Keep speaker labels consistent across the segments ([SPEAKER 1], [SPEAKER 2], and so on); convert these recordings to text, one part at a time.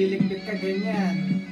[SPEAKER 1] magliligpit ka ganyan.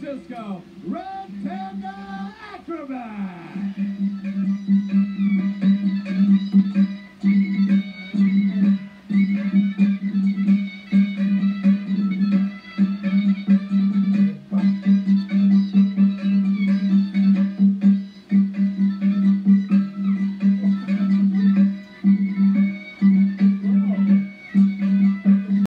[SPEAKER 2] Francisco Red Panda Acrobats!